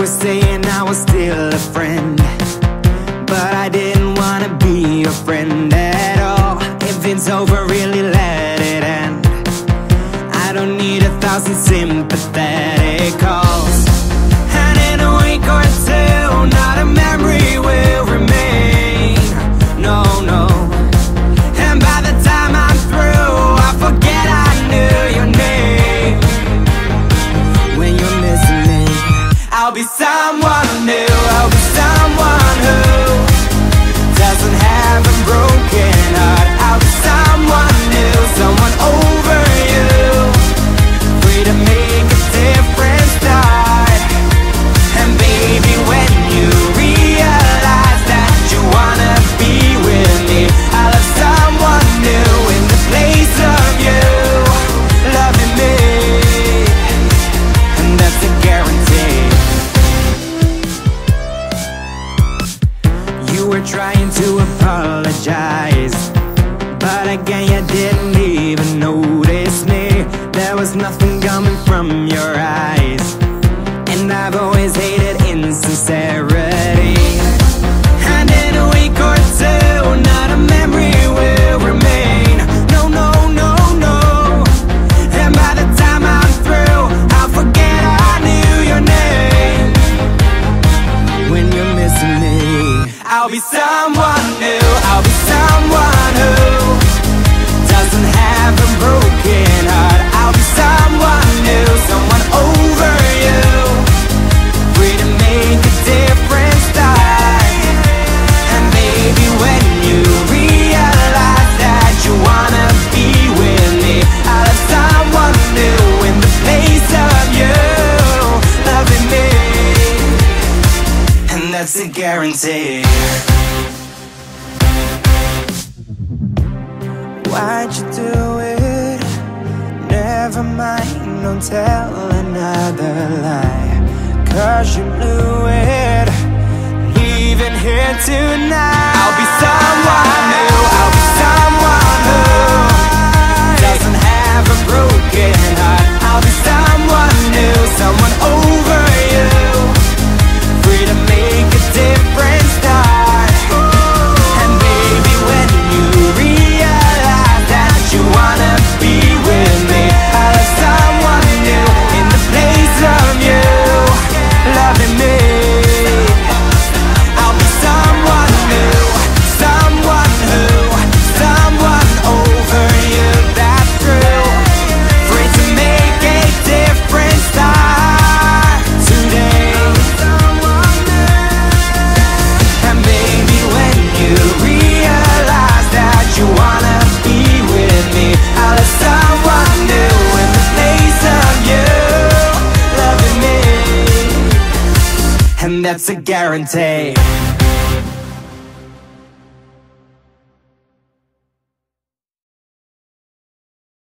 were saying I was still a friend. But I didn't wanna be your friend at all. If it's over, really let it end. I don't need a thousand sympathetic calls. trying to apologize. But again you didn't even notice me. There was nothing coming from your eyes. And I've always hated insincerity. I'll be someone new. I'll be someone a guarantee. Why'd you do it? Never mind, don't tell another lie. Cause you blew it. Leaving here tonight. I'll be someone that's a guarantee.